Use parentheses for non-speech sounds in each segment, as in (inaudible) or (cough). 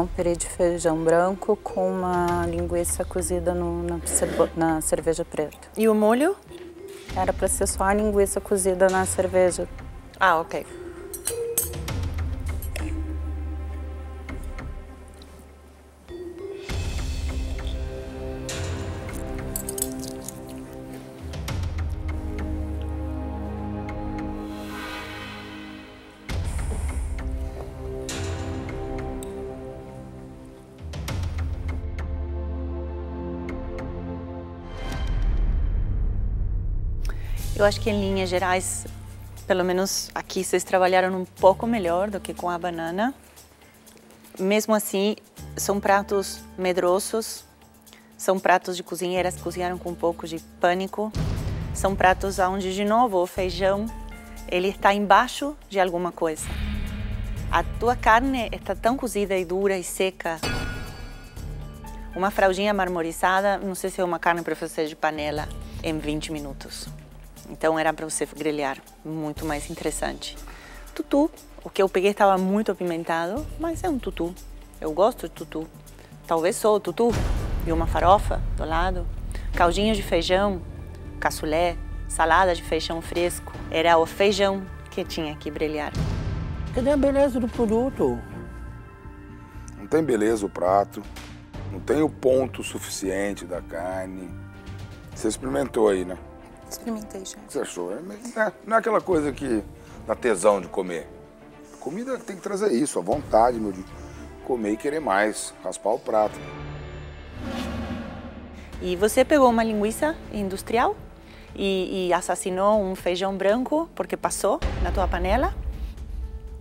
Um purê de feijão branco com uma linguiça cozida no, na, na cerveja preta. E o molho? Era para ser só a linguiça cozida na cerveja. Ah, ok. Eu acho que em linhas gerais, pelo menos aqui vocês trabalharam um pouco melhor do que com a banana. Mesmo assim, são pratos medrosos, são pratos de cozinheiras que cozinharam com um pouco de pânico. São pratos onde, de novo, o feijão ele está embaixo de alguma coisa. A tua carne está tão cozida e dura e seca. Uma fraldinha marmorizada, não sei se é uma carne para fazer de panela em 20 minutos. Então era para você grelhar, muito mais interessante. Tutu, o que eu peguei estava muito apimentado, mas é um tutu. Eu gosto de tutu. Talvez só o tutu e uma farofa do lado. Caldinho de feijão, cassoulet, salada de feijão fresco. Era o feijão que tinha que brilhar. Cadê a beleza do produto? Não tem beleza o prato, não tem o ponto suficiente da carne. Você experimentou aí, né? Experimentei já. Você achou? É, é, não é aquela coisa que dá tesão de comer. Comida tem que trazer isso, a vontade, meu, de comer e querer mais, raspar o prato. E você pegou uma linguiça industrial e, e assassinou um feijão branco porque passou na tua panela?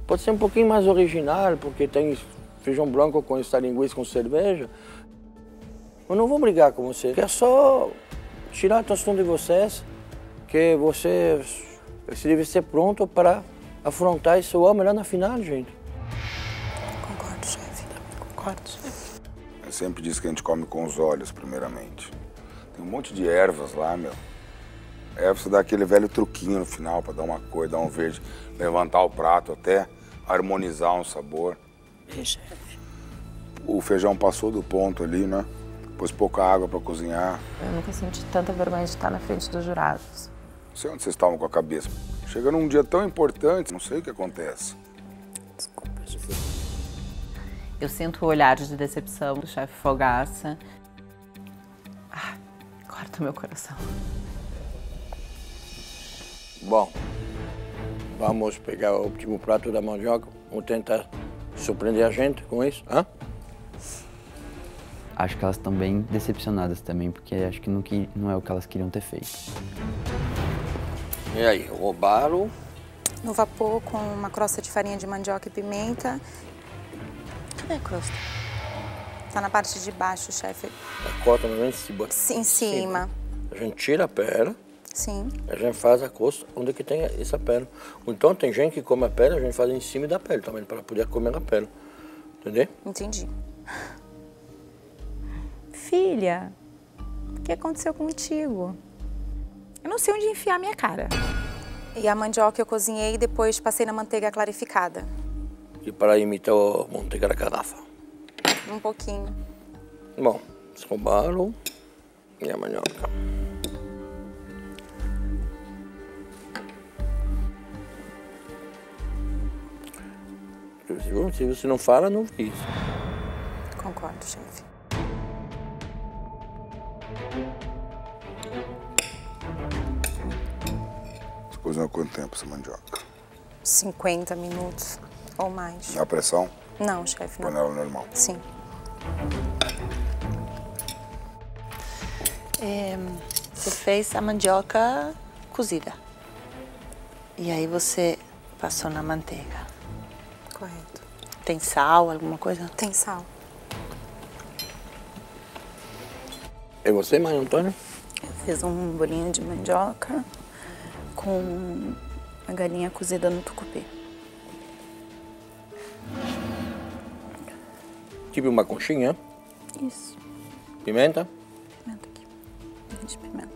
Pode ser um pouquinho mais original, porque tem feijão branco com essa linguiça com cerveja. Eu não vou brigar com você, é só tirar a atenção de vocês que você, você deve ser pronto para afrontar esse homem lá na final, gente. Concordo, chefe. Concordo, chefe. Eu sempre disse que a gente come com os olhos, primeiramente. Tem um monte de ervas lá, meu. Ervas dá aquele velho truquinho no final para dar uma cor, dar um verde, levantar o prato até harmonizar um sabor. E, chefe? O feijão passou do ponto ali, né? Pôs pouca água para cozinhar. Eu nunca senti tanta vergonha de estar na frente dos jurados. Não sei onde vocês estavam com a cabeça. Chega num dia tão importante, não sei o que acontece. Desculpa, chefe. Eu sinto o olhar de decepção do chefe Fogaça. Ah, corta meu coração. Bom, vamos pegar o último prato da mandioca. Vamos tentar surpreender a gente com isso, hã? Acho que elas estão bem decepcionadas também, porque acho que não, que não é o que elas queriam ter feito. E aí, roubaram? No vapor com uma crosta de farinha de mandioca e pimenta. Cadê a crosta? Tá na parte de baixo, chefe. A corta no em cima. Sim, em cima. A gente tira a pele. Sim. A gente faz a costa onde que tem essa pele. Então tem gente que come a pele, a gente faz em cima da pele também, para poder comer a pele. Entendeu? Entendi. Filha, o que aconteceu contigo? Eu não sei onde enfiar minha cara. E a mandioca eu cozinhei e depois passei na manteiga clarificada. E para imitar a manteiga da garrafa? Um pouquinho. Bom, roubaram e a mandioca. Se você não fala, não fiz. Concordo, chefe. Cozinhou quanto tempo essa mandioca? 50 minutos ou mais. Na pressão? Não, chefe, não. Panela normal? Sim. É, você fez a mandioca cozida. E aí você passou na manteiga. Correto. Tem sal, alguma coisa? Tem sal. É você, mãe Antônio? Eu fiz um bolinho de mandioca com a galinha cozida no tucupê. Tive uma conchinha. Isso. Pimenta? Pimenta aqui. A gente pimenta.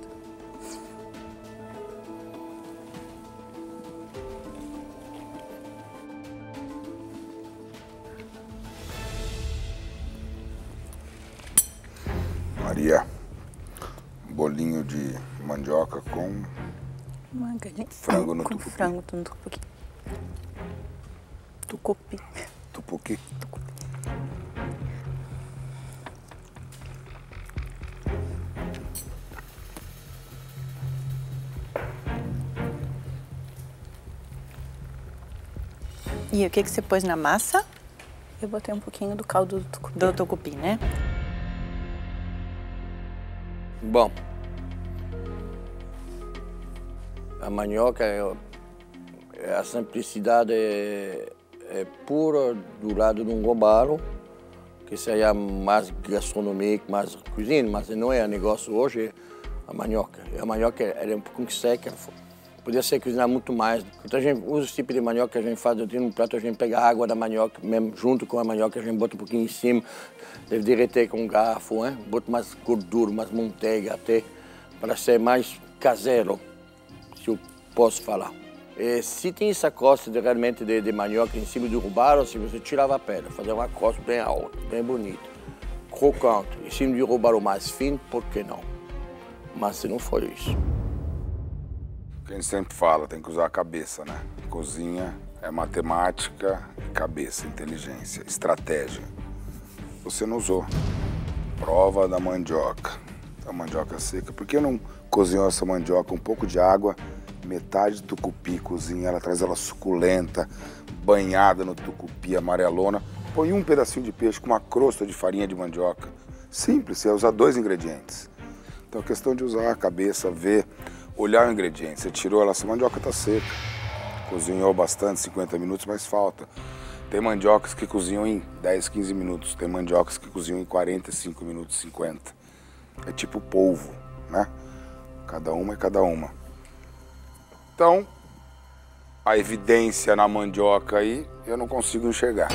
Maria, bolinho de mandioca com uma galinha. Frango no com tucupi. frango no tucupi. Tucupi. tupuqui. E o que, que você pôs na massa? Eu botei um pouquinho do caldo do tucupi. Do tucupi, né? Bom, mandioca é, é a simplicidade é, é pura do lado de um robalo, que seria mais gastronômico, mais cozinha, mas não é negócio hoje, a mandioca. E a mandioca ela é um pouco seca, podia ser cozinhar muito mais. Então a gente usa esse tipo de mandioca que a gente faz, tenho um prato, a gente pega a água da mandioca, mesmo junto com a mandioca, a gente bota um pouquinho em cima, deve derreter com um garfo, né? bota mais gordura, mais manteiga até, para ser mais caseiro, se eu posso falar. E se tem essa costa de, realmente de, de mandioca em cima robalo, se você tirava a pedra, fazer uma costa bem alta, bem bonita, crocante, em cima do robalo mais fino, por que não? Mas se não for isso. O que a gente sempre fala, tem que usar a cabeça, né? Cozinha é matemática, cabeça, inteligência, estratégia. Você não usou. Prova da mandioca. A mandioca seca. Por que não cozinhou essa mandioca? Um pouco de água, metade do tucupi, cozinha ela, traz ela suculenta, banhada no tucupi, amarelona. Põe um pedacinho de peixe com uma crosta de farinha de mandioca. Simples, vai usar dois ingredientes. Então é questão de usar a cabeça, ver, olhar o ingrediente. Você tirou ela, essa mandioca está seca. Cozinhou bastante, 50 minutos, mas falta. Tem mandiocas que cozinham em 10, 15 minutos. Tem mandiocas que cozinham em 45 minutos, 50. É tipo polvo, né? Cada uma é cada uma. Então, a evidência na mandioca aí, eu não consigo enxergar.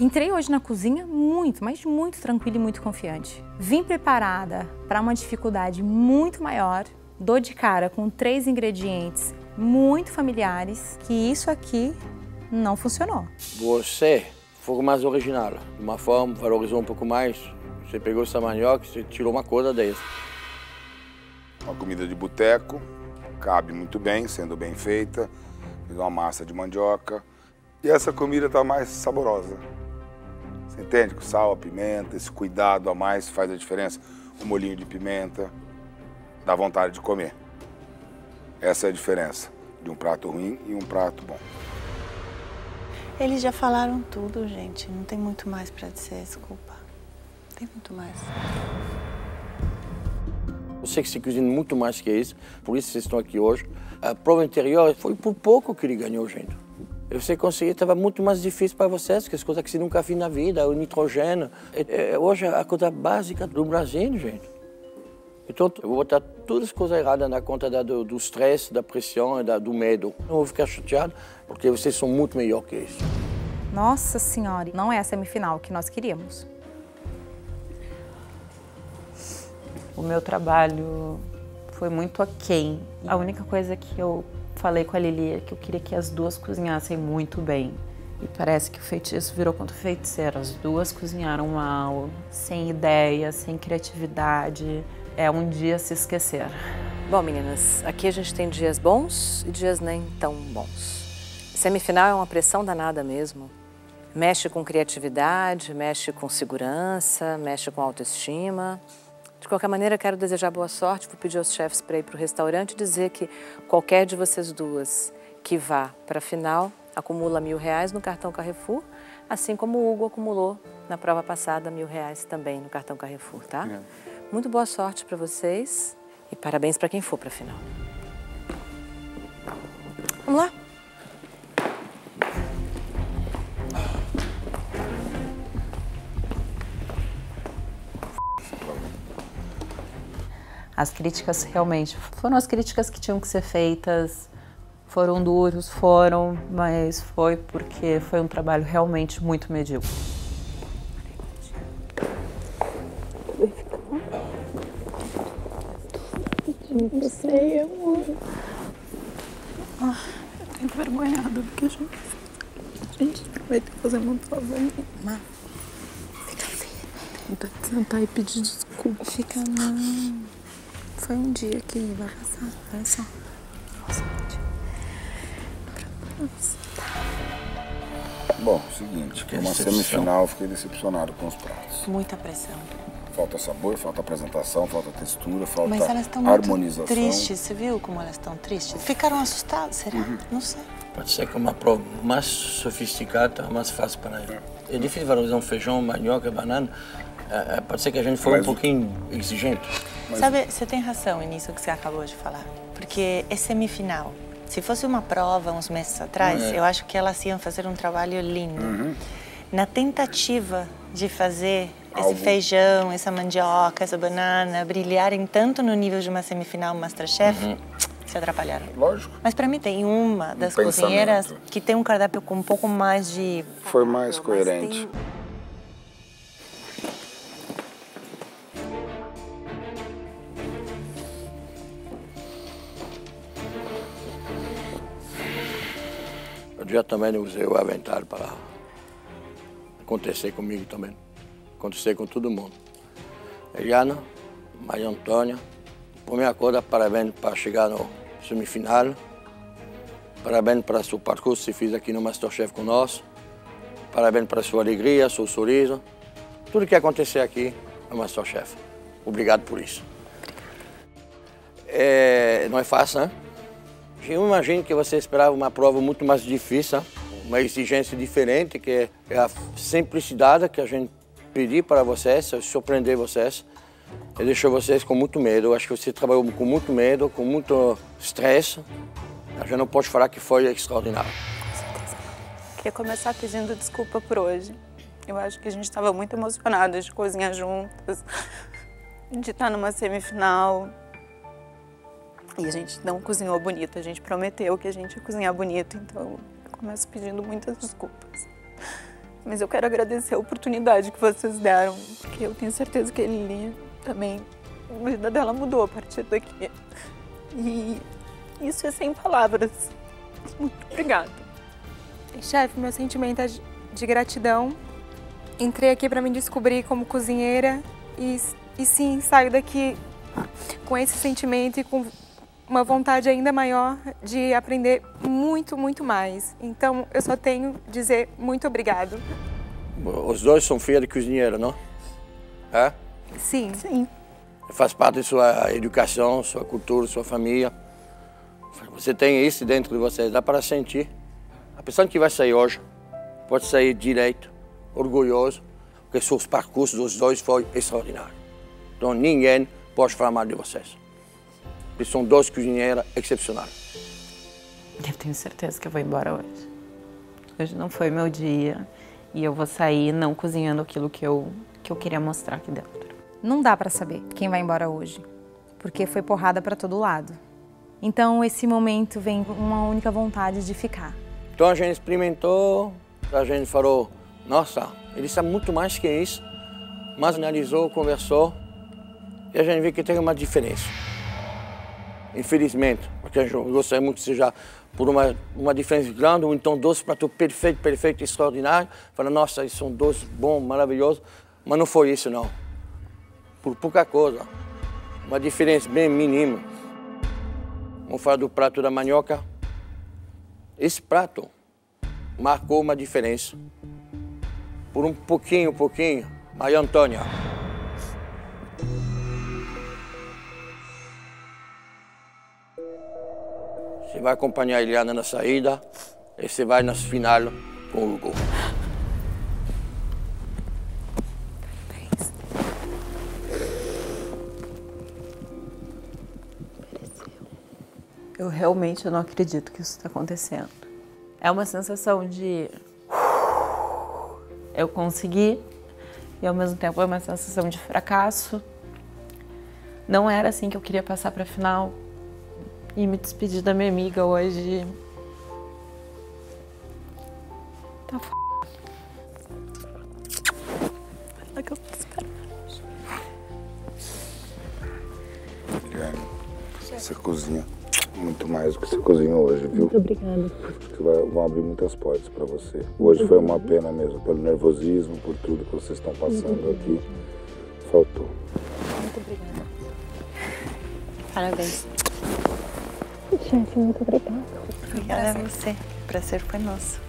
Entrei hoje na cozinha muito, mas muito tranquila e muito confiante. Vim preparada para uma dificuldade muito maior. Dou de cara com três ingredientes muito familiares, que isso aqui não funcionou. Você foi mais original, de uma forma, valorizou um pouco mais. Você pegou essa mandioca, você tirou uma coisa dessa. Uma comida de boteco, cabe muito bem, sendo bem feita. Fiz uma massa de mandioca. E essa comida está mais saborosa. Você entende? Com sal, a pimenta, esse cuidado a mais faz a diferença. O molhinho de pimenta dá vontade de comer. Essa é a diferença de um prato ruim e um prato bom. Eles já falaram tudo, gente. Não tem muito mais para dizer, desculpa. Não tem muito mais. Eu sei que você cozinha muito mais que isso, por isso vocês estão aqui hoje. A prova anterior foi por pouco que ele ganhou, gente. E Você conseguiu, estava muito mais difícil para vocês, que as coisas que você nunca viu na vida, o nitrogênio. É, é, hoje é a coisa básica do Brasil, gente. Então, eu vou botar todas as coisas erradas na conta da, do estresse, da pressão e da, do medo. Não vou ficar chateado, porque vocês são muito melhor que isso. Nossa Senhora, não é a semifinal que nós queríamos. O meu trabalho foi muito aquém. A única coisa que eu falei com a Lili é que eu queria que as duas cozinhassem muito bem. E parece que o feitiço virou contra o feiticeiro. As duas cozinharam mal, sem ideia, sem criatividade. É um dia se esquecer. Bom, meninas, aqui a gente tem dias bons e dias nem tão bons. Semifinal é uma pressão danada mesmo. Mexe com criatividade, mexe com segurança, mexe com autoestima. De qualquer maneira, quero desejar boa sorte. Vou pedir aos chefes para ir para o restaurante e dizer que qualquer de vocês duas que vá para a final acumula mil reais no cartão Carrefour, assim como o Hugo acumulou na prova passada mil reais também no cartão Carrefour, tá? Muito boa sorte para vocês e parabéns para quem for para a final. Vamos lá? As críticas realmente foram as críticas que tinham que ser feitas. Foram duros, foram, mas foi porque foi um trabalho realmente muito medíocre. envergonhada porque a gente, a gente vai ter que fazer muito favor. vontade de sentar e pedir desculpa. Fica não. Foi um dia que vai passar. Olha só. Nossa. Bom, seguinte, que uma semifinal eu fiquei decepcionado com os pratos. Muita pressão. Falta sabor, falta apresentação, falta textura, falta Mas elas estão muito harmonização. tristes, você viu como elas estão tristes? Ficaram assustadas, será? Uhum. Não sei. Pode ser que uma prova mais sofisticada, mais fácil para ele. É difícil valorizar um feijão, mandioca, banana. É, é, pode ser que a gente for Mas um pouquinho exigente. Sabe, você tem razão nisso que você acabou de falar. Porque é semifinal. Se fosse uma prova uns meses atrás, É. eu acho que elas iam fazer um trabalho lindo. Uhum. Na tentativa de fazer esse Algo. feijão, essa mandioca, essa banana brilharem tanto no nível de uma semifinal Masterchef, Uhum. se atrapalharam. Lógico. Mas para mim tem uma das pensamento. cozinheiras que tem um cardápio com um pouco mais de Foi mais coerente. tem- já também usei o avental para acontecer comigo também. Acontecer com todo mundo. Eliana, Maria Antônia, primeira coisa, parabéns para chegar no semifinal. Parabéns para o seu percurso que fez aqui no Masterchef conosco. Parabéns para a sua alegria, seu sorriso. Tudo que acontecer aqui no Masterchef. Obrigado por isso. É, não é fácil, né? Eu imagino que você esperava uma prova muito mais difícil, né? uma exigência diferente, que é a simplicidade que a gente pediu para vocês, surpreender vocês. E deixou vocês com muito medo. Eu acho que você trabalhou com muito medo, com muito estresse. A gente não pode falar que foi extraordinário. Queria começar pedindo desculpa por hoje. Eu acho que a gente estava muito emocionadas de cozinhar juntas, de estar numa semifinal. E a gente não cozinhou bonito, a gente prometeu que a gente ia cozinhar bonito, então eu começo pedindo muitas desculpas. Mas eu quero agradecer a oportunidade que vocês deram, porque eu tenho certeza que a Lili também, a vida dela mudou a partir daqui. E isso é sem palavras. Muito obrigada. Chefe, meu sentimento é de- de gratidão. Entrei aqui para me descobrir como cozinheira e, e sim, saio daqui com esse sentimento e com uma vontade ainda maior de aprender muito, muito mais. Então, eu só tenho a dizer muito obrigado. Os dois são filhos de cozinheiro, não? É? Sim. Sim. Faz parte da sua educação, sua cultura, sua família. Você tem isso dentro de você, dá para sentir. A pessoa que vai sair hoje pode sair direito, orgulhoso, porque seus percursos dos dois foi extraordinário. Então ninguém pode falar mal de vocês. Porque são dois cozinheiros excepcionais. Eu tenho certeza que eu vou embora hoje. Hoje não foi meu dia e eu vou sair não cozinhando aquilo que eu, que eu queria mostrar aqui dentro. Não dá para saber quem vai embora hoje, porque foi porrada para todo lado. Então, esse momento vem com uma única vontade de ficar. Então a gente experimentou, a gente falou, nossa, ele sabe muito mais que isso, mas analisou, conversou e a gente vê que tem uma diferença. Infelizmente, porque gente gostaria muito que seja por uma, uma diferença grande, ou então dois pratos perfeito, perfeito, extraordinário. Fala, nossa, eles são dois bons, maravilhosos, mas não foi isso não. Por pouca coisa, uma diferença bem mínima. Vamos falar do prato da manioca. Esse prato marcou uma diferença. Por um pouquinho, pouquinho. Maria Antônia. Você vai acompanhar a Eliana na saída e você vai na final com o Hugo. Eu realmente não acredito que isso está acontecendo. É uma sensação de (sighs) eu consegui e ao mesmo tempo é uma sensação de fracasso. Não era assim que eu queria passar para a final e me despedir da minha amiga hoje. Tá f... Fala que eu espero. Eliane, você cozinha muito mais do que você cozinhou hoje, viu? Muito obrigada. Que vai, vão abrir muitas portas para você. Hoje foi uma pena mesmo, pelo nervosismo, por tudo que vocês estão passando aqui. Soltou. Muito obrigada. Parabéns. Gente, muito obrigada. Obrigada a você. O prazer foi nosso.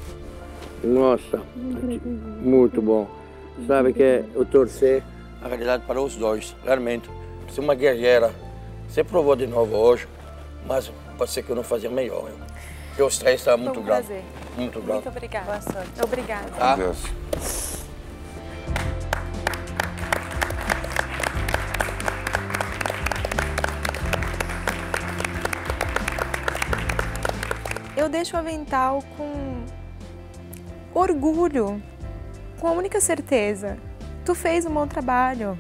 Nossa, muito bom. Sabe que eu torcer a realidade para os dois, realmente. Você é uma guerreira. Você provou de novo hoje, mas pode ser que eu não fazia melhor. Eu. Porque os três estavam muito um. Muito Muito graves. obrigada. Boa sorte. Obrigada. Tá? Deus. Deixo o avental com orgulho, com a única certeza. Tu fez um bom trabalho.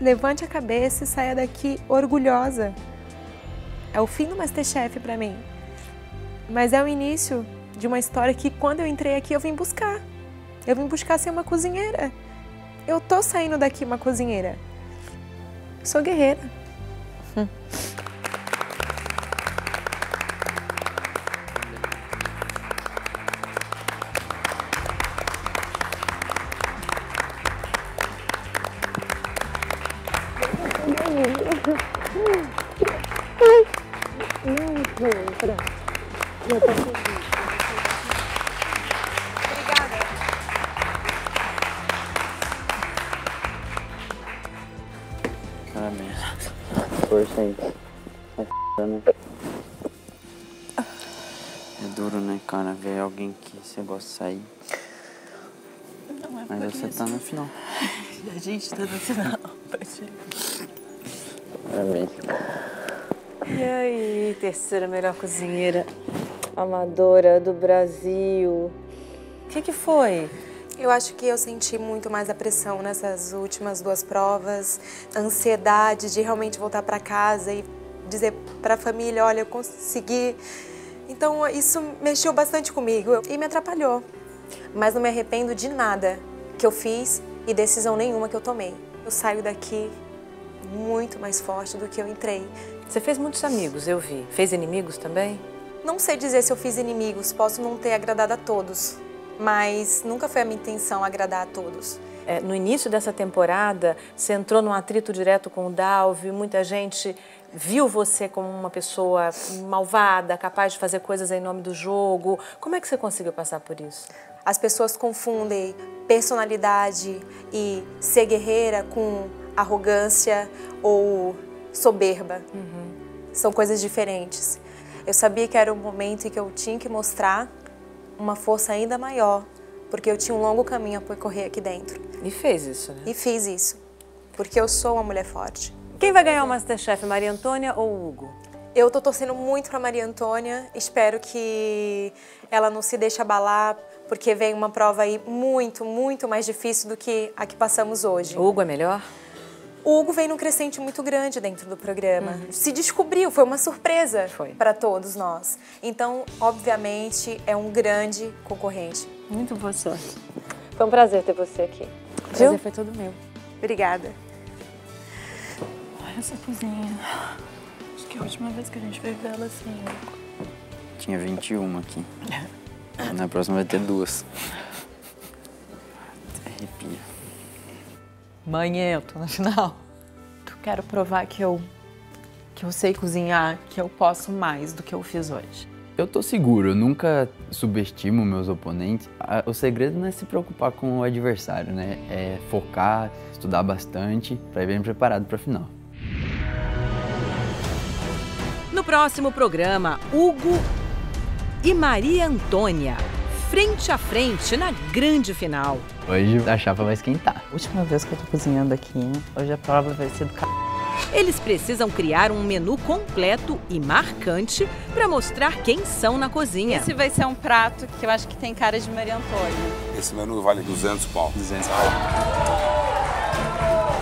Levante a cabeça e saia daqui orgulhosa. É o fim do Masterchef pra mim. Mas é o início de uma história que quando eu entrei aqui eu vim buscar. Eu vim buscar ser uma cozinheira. Eu tô saindo daqui uma cozinheira. Sou guerreira. (laughs) Força aí. É f***, né? É duro, né, cara, ver alguém que você gosta de sair. Não é Mas você isso. tá no final. (laughs) A gente tá no final. Parabéns. E aí, terceira melhor cozinheira amadora do Brasil. O que, que foi? Eu acho que eu senti muito mais a pressão nessas últimas duas provas, ansiedade de realmente voltar para casa e dizer para a família, olha, eu consegui. Então isso mexeu bastante comigo e me atrapalhou. Mas não me arrependo de nada que eu fiz e decisão nenhuma que eu tomei. Eu saio daqui muito mais forte do que eu entrei. Você fez muitos amigos, eu vi. Fez inimigos também? Não sei dizer se eu fiz inimigos, posso não ter agradado a todos, mas nunca foi a minha intenção agradar a todos. É, no início dessa temporada, você entrou num atrito direto com o Dalvi, muita gente viu você como uma pessoa malvada, capaz de fazer coisas em nome do jogo. Como é que você conseguiu passar por isso? As pessoas confundem personalidade e ser guerreira com arrogância ou soberba. São coisas diferentes. Eu sabia que era o momento em que eu tinha que mostrar uma força ainda maior, porque eu tinha um longo caminho a percorrer aqui dentro. E fez isso, né? E fiz isso, porque eu sou uma mulher forte. Quem vai ganhar o Masterchef, Maria Antônia ou o Hugo? Eu tô torcendo muito pra Maria Antônia. Espero que ela não se deixe abalar, porque vem uma prova aí muito, muito mais difícil do que a que passamos hoje. O Hugo é melhor? O Hugo vem num crescente muito grande dentro do programa. Se descobriu, foi uma surpresa para todos nós. Então, obviamente, é um grande concorrente. Muito boa sorte. Foi um prazer ter você aqui. O Viu? prazer foi todo meu. Obrigada. Olha essa cozinha. Acho que é a última vez que a gente vai ver ela assim. Tinha 21 aqui. (laughs) Na próxima vai ter duas. Mãe, eu tô na final. Eu quero provar que eu que eu sei cozinhar, que eu posso mais do que eu fiz hoje. Eu tô seguro, eu nunca subestimo meus oponentes. O segredo não é se preocupar com o adversário, né? É focar, estudar bastante para ir bem preparado para a final. No próximo programa, Hugo e Maria Antônia, frente a frente na grande final. Hoje a chapa vai esquentar. Última vez que eu tô cozinhando aqui, hoje a prova vai ser do c... Eles precisam criar um menu completo e marcante para mostrar quem são na cozinha. Esse vai ser um prato que eu acho que tem cara de Maria Antônia. Esse menu vale 200 pau. 200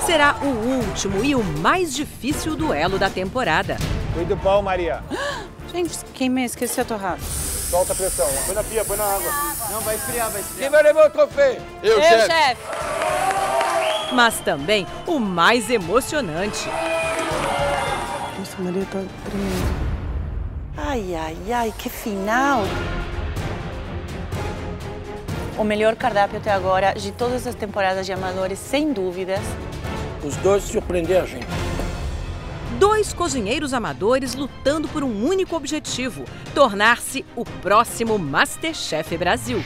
Será o último e o mais difícil duelo da temporada. Cuida do pau, Maria. (gasps) Gente, quem me esqueceu a torrada? Solta a pressão. Põe na pia, põe na água. Não, vai esfriar, vai esfriar. Quem vai levar o troféu? Eu, Eu, chefe. chefe. Mas também o mais emocionante. Nossa, Maria tá tremendo. Ai, ai, ai, que final! O melhor cardápio até agora de todas as temporadas de Amadores, sem dúvidas. os dois surpreender a gente. Dois cozinheiros amadores lutando por um único objetivo: tornar-se o próximo Masterchef Brasil.